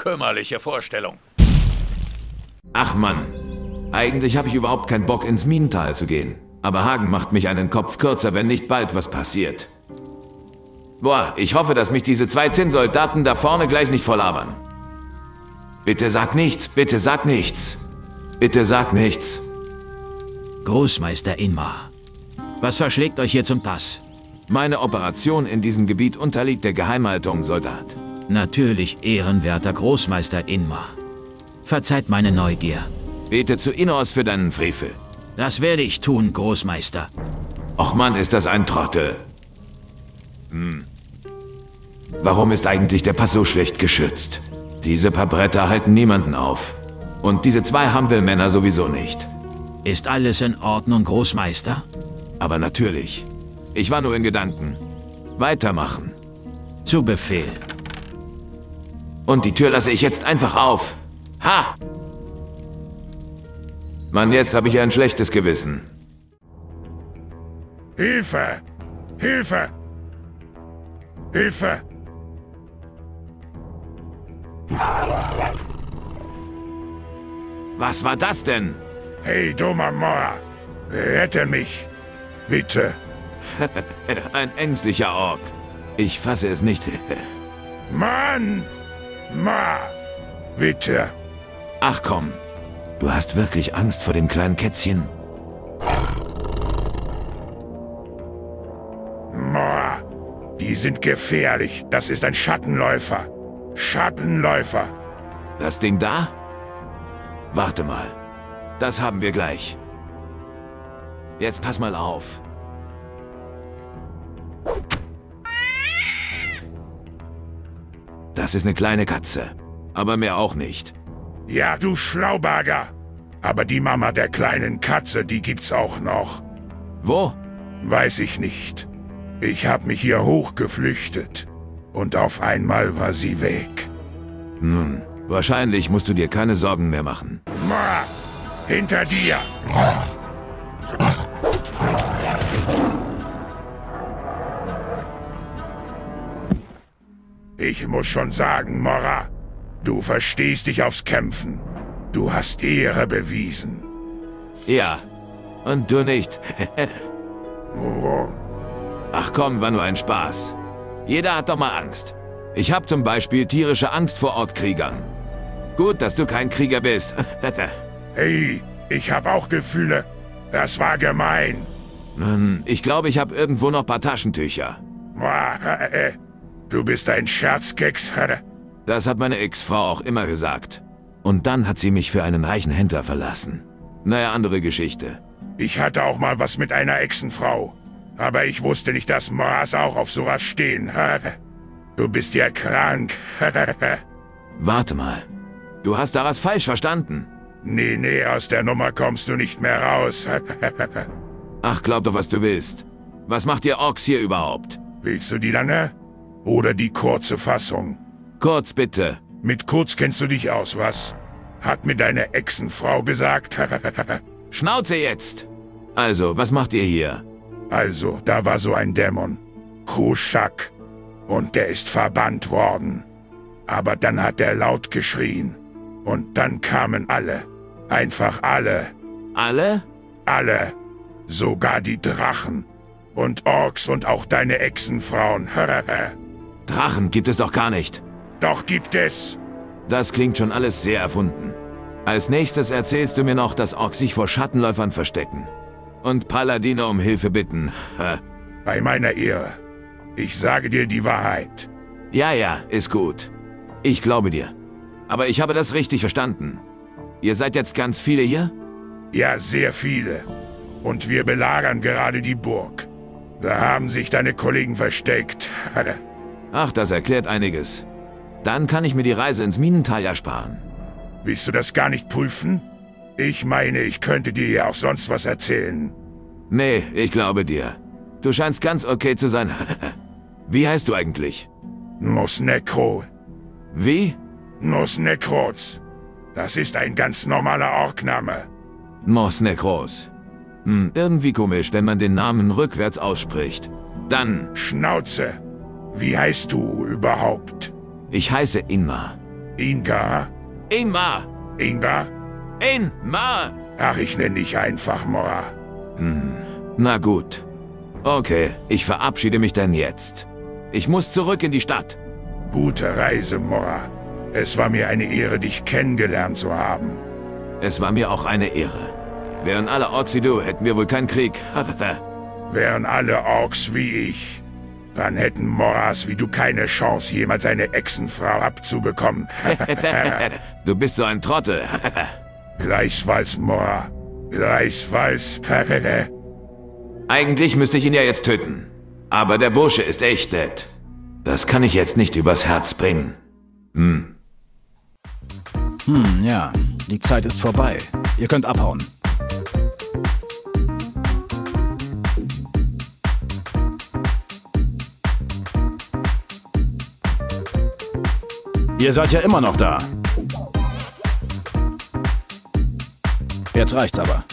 Kümmerliche Vorstellung. Ach Mann, eigentlich habe ich überhaupt keinen Bock ins Minental zu gehen. Aber Hagen macht mich einen Kopf kürzer, wenn nicht bald was passiert. Boah, ich hoffe, dass mich diese zwei Zinnsoldaten da vorne gleich nicht verlabern. Bitte sag nichts, bitte sag nichts. Bitte sag nichts. Großmeister Inmar, was verschlägt euch hier zum Pass? Meine Operation in diesem Gebiet unterliegt der Geheimhaltung, Soldat. Natürlich, ehrenwerter Großmeister Inmar. Verzeiht meine Neugier. Bete zu Innos für deinen Frevel. Das werde ich tun, Großmeister. Och Mann, ist das ein Trottel. Hm. Warum ist eigentlich der Pass so schlecht geschützt? Diese paar Bretter halten niemanden auf. Und diese zwei Hampelmänner sowieso nicht. Ist alles in Ordnung, Großmeister? Aber natürlich. Ich war nur in Gedanken. Weitermachen. Zu Befehl. Und die Tür lasse ich jetzt einfach auf. Ha! Mann, jetzt habe ich ein schlechtes Gewissen. Hilfe! Hilfe! Hilfe! Was war das denn? Hey, dummer Moa! Rette mich! Bitte! Ein ängstlicher Ork. Ich fasse es nicht. Mann! Ma! Bitte! Ach komm. Du hast wirklich Angst vor dem kleinen Kätzchen? Moa! Die sind gefährlich. Das ist ein Schattenläufer. Schattenläufer. Das Ding da? Warte mal. Das haben wir gleich. Jetzt pass mal auf. Das ist eine kleine Katze. Aber mehr auch nicht. Ja, du Schlauberger. Aber die Mama der kleinen Katze, die gibt's auch noch. Wo? Weiß ich nicht. Ich hab mich hier hochgeflüchtet. Und auf einmal war sie weg. Nun, wahrscheinlich musst du dir keine Sorgen mehr machen. Ma! Hinter dir! Ich muss schon sagen, Mora, du verstehst dich aufs Kämpfen. Du hast Ehre bewiesen. Ja. Und du nicht. Oh, Ach komm, war nur ein Spaß. Jeder hat doch mal Angst. Ich hab zum Beispiel tierische Angst vor Ortkriegern. Gut, dass du kein Krieger bist. hey, ich hab auch Gefühle. Das war gemein. Ich glaube, ich habe irgendwo noch paar Taschentücher. Du bist ein Scherzkeks, Das hat meine Ex-Frau auch immer gesagt. Und dann hat sie mich für einen reichen Händler verlassen. Naja, andere Geschichte. Ich hatte auch mal was mit einer Echsenfrau. Aber ich wusste nicht, dass Moras auch auf sowas stehen. Du bist ja krank. Warte mal. Du hast da was falsch verstanden. Nee, nee, aus der Nummer kommst du nicht mehr raus. Ach, glaub doch, was du willst. Was macht ihr Orks hier überhaupt? Willst du die lange? Oder die kurze Fassung? Kurz bitte. Mit kurz kennst du dich aus, was? Hat mir deine Echsenfrau gesagt. Schnauze jetzt! Also, was macht ihr hier? Also, da war so ein Dämon. Kuschak. Und der ist verbannt worden. Aber dann hat er laut geschrien. Und dann kamen alle. Einfach alle. Alle? Alle. Sogar die Drachen. Und Orks und auch deine Echsenfrauen. Drachen gibt es doch gar nicht. Doch gibt es. Das klingt schon alles sehr erfunden. Als nächstes erzählst du mir noch, dass Orks sich vor Schattenläufern verstecken. Und Paladine um Hilfe bitten. Bei meiner Ehre. Ich sage dir die Wahrheit. Ja, ja, ist gut. Ich glaube dir. Aber ich habe das richtig verstanden. Ihr seid jetzt ganz viele hier? Ja, sehr viele. Und wir belagern gerade die Burg. Da haben sich deine Kollegen versteckt. Ach, das erklärt einiges. Dann kann ich mir die Reise ins Minental ersparen. Willst du das gar nicht prüfen? Ich meine, ich könnte dir ja auch sonst was erzählen. Nee, ich glaube dir. Du scheinst ganz okay zu sein. Wie heißt du eigentlich? Nus Necro. Wie? Nus Necros. Das ist ein ganz normaler Orkname. Mos Necros. Hm, irgendwie komisch, wenn man den Namen rückwärts ausspricht. Dann... Schnauze. Wie heißt du überhaupt? Ich heiße Inmar. Inga? Ingmar! Inga? Ingmar! Ach, ich nenne dich einfach Mora. Na gut. Okay, ich verabschiede mich denn jetzt. Ich muss zurück in die Stadt. Gute Reise, Mora. Es war mir eine Ehre, dich kennengelernt zu haben. Es war mir auch eine Ehre. Wären alle Orks wie du, hätten wir wohl keinen Krieg. Wären alle Orks wie ich, dann hätten Moras wie du keine Chance, jemals eine Echsenfrau abzubekommen. du bist so ein Trottel. Gleichfalls, Mora. Gleichfalls. Eigentlich müsste ich ihn ja jetzt töten. Aber der Bursche ist echt nett. Das kann ich jetzt nicht übers Herz bringen. Hm, ja. Die Zeit ist vorbei. Ihr könnt abhauen. Ihr seid ja immer noch da. Jetzt reicht's aber.